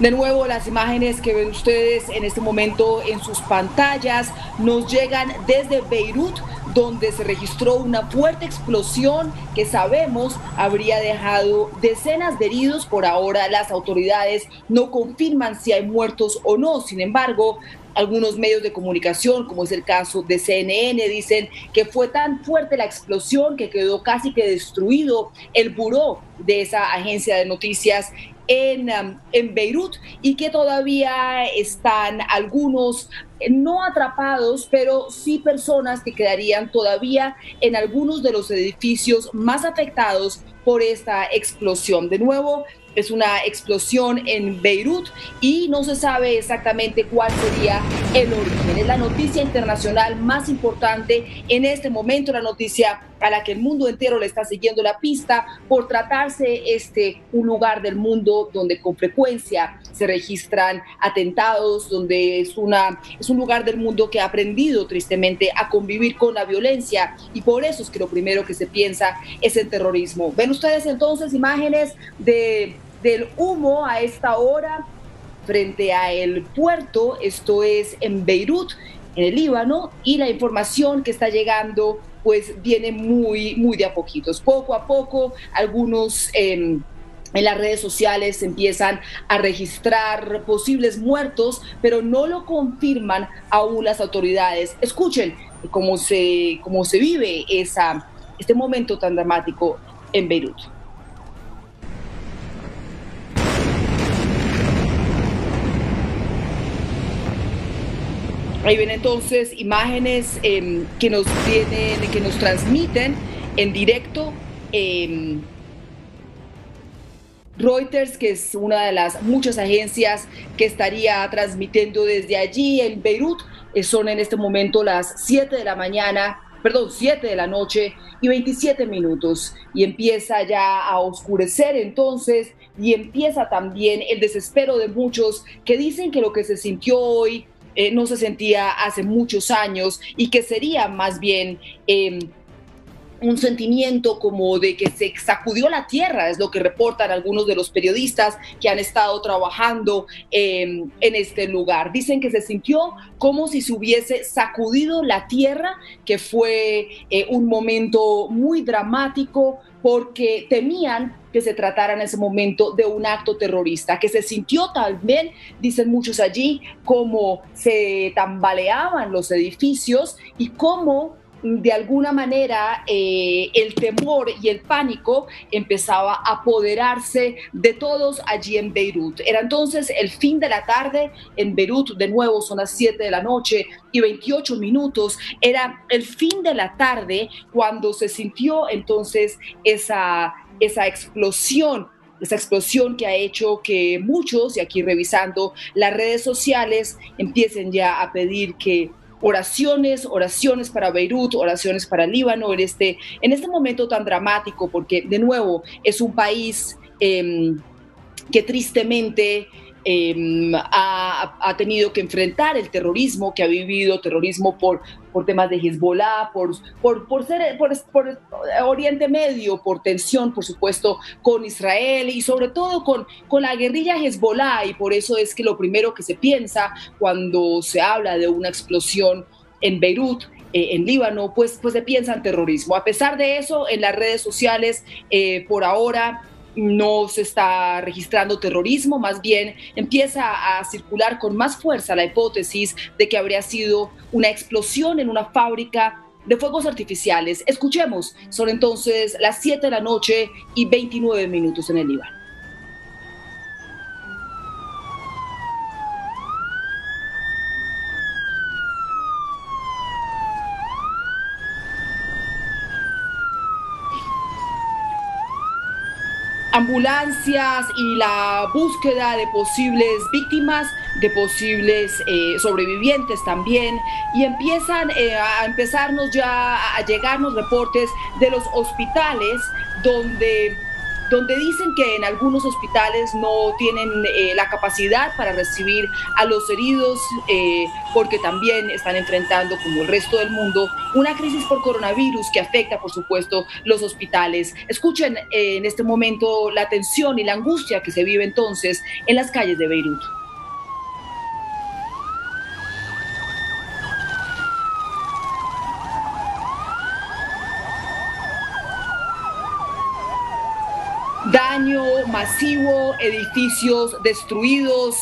De nuevo, las imágenes que ven ustedes en este momento en sus pantallas nos llegan desde Beirut, donde se registró una fuerte explosión que sabemos habría dejado decenas de heridos. Por ahora las autoridades no confirman si hay muertos o no. Sin embargo, algunos medios de comunicación, como es el caso de CNN, dicen que fue tan fuerte la explosión que quedó casi que destruido el buró de esa agencia de noticias en, um, en Beirut y que todavía están algunos eh, no atrapados, pero sí personas que quedarían todavía en algunos de los edificios más afectados por esta explosión. De nuevo, es una explosión en Beirut y no se sabe exactamente cuál sería el origen. Es la noticia internacional más importante en este momento, la noticia a la que el mundo entero le está siguiendo la pista por tratarse este un lugar del mundo donde con frecuencia se registran atentados, donde es una es un lugar del mundo que ha aprendido tristemente a convivir con la violencia y por eso es que lo primero que se piensa es el terrorismo. Ven ustedes entonces imágenes de del humo a esta hora frente a el puerto, esto es en Beirut, en el Líbano, y la información que está llegando pues viene muy, muy de a poquitos. Poco a poco, algunos... Em, en las redes sociales empiezan a registrar posibles muertos, pero no lo confirman aún las autoridades. Escuchen cómo se, cómo se vive esa, este momento tan dramático en Beirut. Ahí ven entonces imágenes em, que nos tienen, que nos transmiten en directo. Em, Reuters, que es una de las muchas agencias que estaría transmitiendo desde allí en Beirut, eh, son en este momento las 7 de la mañana, perdón, 7 de la noche y 27 minutos. Y empieza ya a oscurecer entonces y empieza también el desespero de muchos que dicen que lo que se sintió hoy eh, no se sentía hace muchos años y que sería más bien... Em, un sentimiento como de que se sacudió la tierra, es lo que reportan algunos de los periodistas que han estado trabajando em, en este lugar. Dicen que se sintió como si se hubiese sacudido la tierra, que fue eh, un momento muy dramático porque temían que se tratara en ese momento de un acto terrorista, que se sintió también, dicen muchos allí, como se tambaleaban los edificios y cómo de alguna manera eh, el temor y el pánico empezaba a apoderarse de todos allí en Beirut. Era entonces el fin de la tarde en Beirut, de nuevo son las 7 de la noche y 28 minutos, era el fin de la tarde cuando se sintió entonces esa, esa explosión esa explosión que ha hecho que muchos, y aquí revisando las redes sociales, empiecen ya a pedir que oraciones, oraciones para Beirut, oraciones para Líbano en este, en este momento tan dramático, porque de nuevo es un país em, que tristemente Em, ha, tenido que enfrentar el terrorismo que ha vivido, terrorismo por, por temas de Hezbollah, por, por, por ser por, Oriente Medio, por tensión, por supuesto, con Israel y sobre todo con, con la guerrilla Hezbollah. Y por eso es que lo primero que se piensa cuando se habla de una explosión en Beirut eh, en Líbano, pues, pues se piensa en terrorismo. A pesar de eso, en las redes sociales, eh, por ahora, no se está registrando terrorismo, más bien empieza a circular con más fuerza la hipótesis de que habría sido una explosión en una fábrica de fuegos artificiales. Escuchemos, son entonces las 7 de la noche y 29 minutos en el Líbano. Ambulancias y la búsqueda de posibles víctimas, de posibles eh, sobrevivientes también, y empiezan eh, a empezarnos ya a llegarnos reportes de los hospitales donde donde dicen que en algunos hospitales no tienen eh, la capacidad para recibir a los heridos eh, porque también están enfrentando, como el resto del mundo, una crisis por coronavirus que afecta, por supuesto, los hospitales. Escuchen eh, en este momento la tensión y la angustia que se vive entonces en las calles de Beirut. Masivo, edificios destruidos,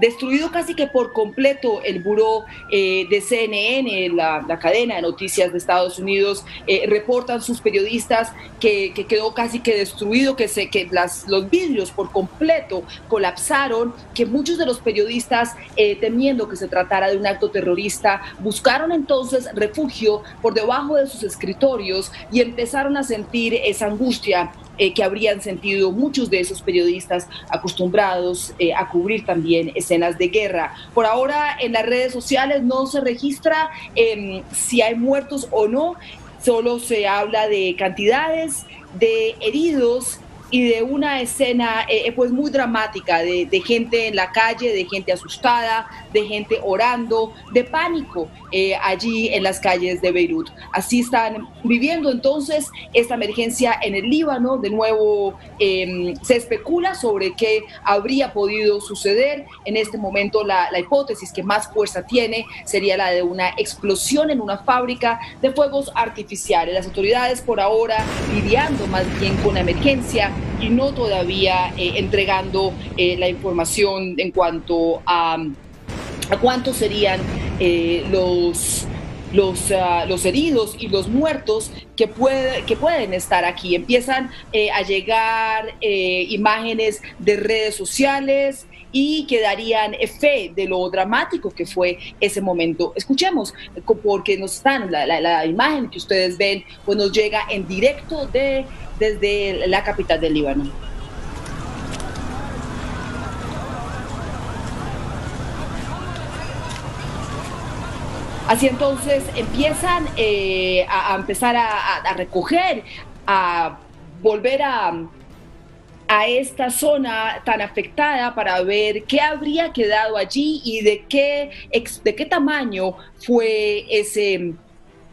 destruido casi que por completo el buró eh, de CNN, la, cadena de noticias de Estados Unidos, eh, reportan sus periodistas que, quedó casi que destruido, que, se, que las, los vidrios por completo colapsaron, que muchos de los periodistas, eh, temiendo que se tratara de un acto terrorista, buscaron entonces refugio por debajo de sus escritorios y empezaron a sentir esa angustia eh, que habrían sentido muchos de esos periodistas acostumbrados eh, a cubrir también escenas de guerra. Por ahora en las redes sociales no se registra em, si hay muertos o no, solo se habla de cantidades de heridos y de una escena eh, pues muy dramática de, de, gente en la calle, de gente asustada, de gente orando, de pánico eh, allí en las calles de Beirut. Así están viviendo entonces esta emergencia en el Líbano. De nuevo em, se especula sobre qué habría podido suceder. En este momento la, la hipótesis que más fuerza tiene sería la de una explosión en una fábrica de fuegos artificiales. Las autoridades por ahora lidiando más bien con la emergencia y no todavía eh, entregando eh, la información en cuanto a, a cuántos serían eh, los los, ah, los, heridos y los muertos que, puede, que pueden estar aquí. Empiezan a llegar imágenes de redes sociales, y que darían fe de lo dramático que fue ese momento. Escuchemos, porque nos están, la, la, imagen que ustedes ven, pues nos llega en directo de, desde la capital del Líbano. Así entonces empiezan eh, a, empezar a recoger, a volver a, a esta zona tan afectada para ver qué habría quedado allí y de qué, de qué tamaño fue ese,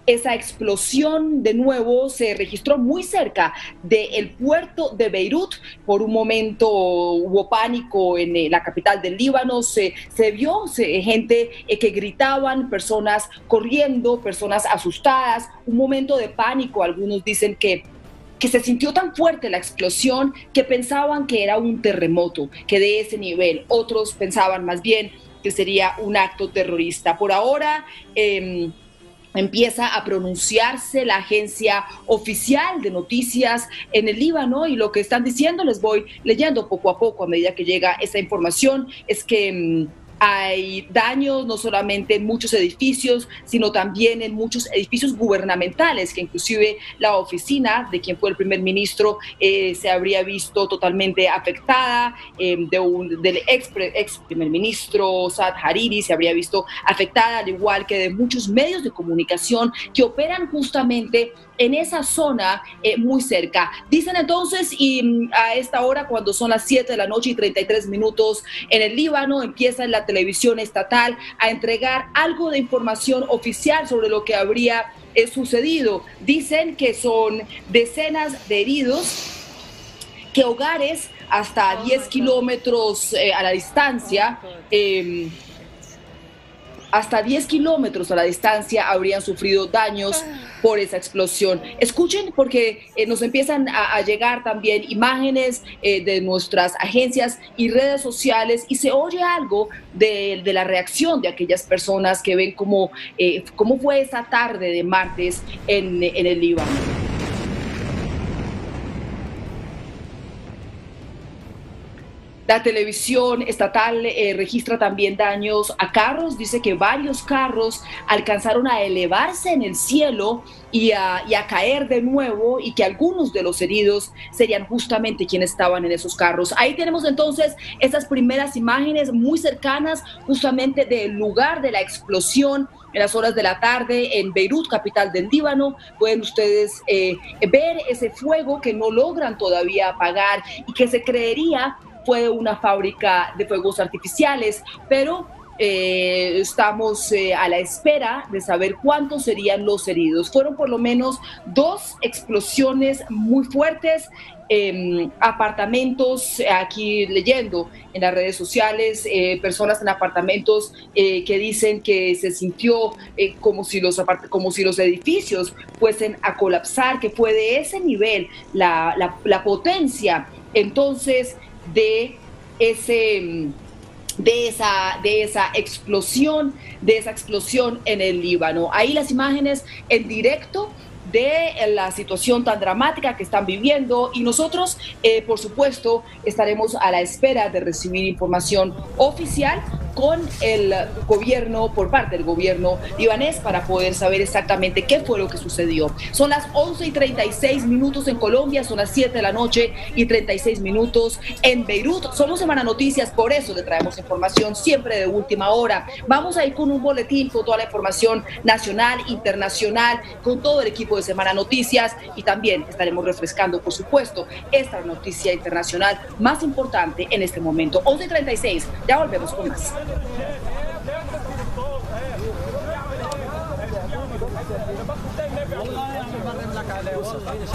esa explosión de nuevo se registró muy cerca del puerto de Beirut. Por un momento hubo pánico en eh, la capital del Líbano, se, se vio gente eh, que gritaban, personas corriendo, personas asustadas, un momento de pánico. Algunos dicen que que se sintió tan fuerte la explosión que pensaban que era un terremoto, que de ese nivel. Otros pensaban más bien que sería un acto terrorista. Por ahora... Em, empieza a pronunciarse la agencia oficial de noticias en el Líbano y lo que están diciendo, les voy leyendo poco a poco a medida que llega esa información, es que em, hay daños no solamente en muchos edificios, sino también en muchos edificios gubernamentales, que inclusive la oficina de quien fue el primer ministro eh, se habría visto totalmente afectada, eh, de un, del ex, ex, primer ministro Saad Hariri se habría visto afectada, al igual que de muchos medios de comunicación que operan justamente en esa zona eh, muy cerca. Dicen entonces, y mm, a esta hora, cuando son las 7 de la noche y 33 minutos en el Líbano, empieza la televisión estatal a entregar algo de información oficial sobre lo que habría eh, sucedido. Dicen que son decenas de heridos, que hogares hasta 10 kilómetros eh, a la distancia, em, hasta 10 kilómetros a la distancia habrían sufrido daños por esa explosión. Escuchen porque eh, nos empiezan a, llegar también imágenes eh, de nuestras agencias y redes sociales y se oye algo de, la reacción de aquellas personas que ven cómo, eh, cómo fue esa tarde de martes en, en el Líbano. La televisión estatal eh, registra también daños a carros. Dice que varios carros alcanzaron a elevarse en el cielo y a, caer de nuevo y que algunos de los heridos serían justamente quienes estaban en esos carros. Ahí tenemos entonces estas primeras imágenes muy cercanas justamente del lugar de la explosión en las horas de la tarde en Beirut, capital del Líbano. Pueden ustedes eh, ver ese fuego que no logran todavía apagar y que se creería fue una fábrica de fuegos artificiales, pero eh, estamos eh, a la espera de saber cuántos serían los heridos. Fueron por lo menos dos explosiones muy fuertes apartamentos, aquí leyendo en las redes sociales, eh, personas en apartamentos eh, que dicen que se sintió eh, como, si los como si los edificios fuesen a colapsar, que fue de ese nivel la, la potencia entonces de ese de esa, de esa explosión, de esa explosión en el Líbano. Ahí las imágenes en directo de la situación tan dramática que están viviendo y nosotros, eh, por supuesto, estaremos a la espera de recibir información oficial con el gobierno, por parte del gobierno libanés, para poder saber exactamente qué fue lo que sucedió. Son las 11 y 36 minutos en Colombia, son las 7 de la noche y 36 minutos en Beirut. Somos Semana Noticias, por eso le traemos información siempre de última hora. Vamos a ir con un boletín con toda la información nacional, internacional, con todo el equipo de Semana Noticias y también estaremos refrescando, por supuesto, esta noticia internacional más importante en este momento. 11 y 36, ya volvemos con más. والله أنا بقرب لك عليه والله.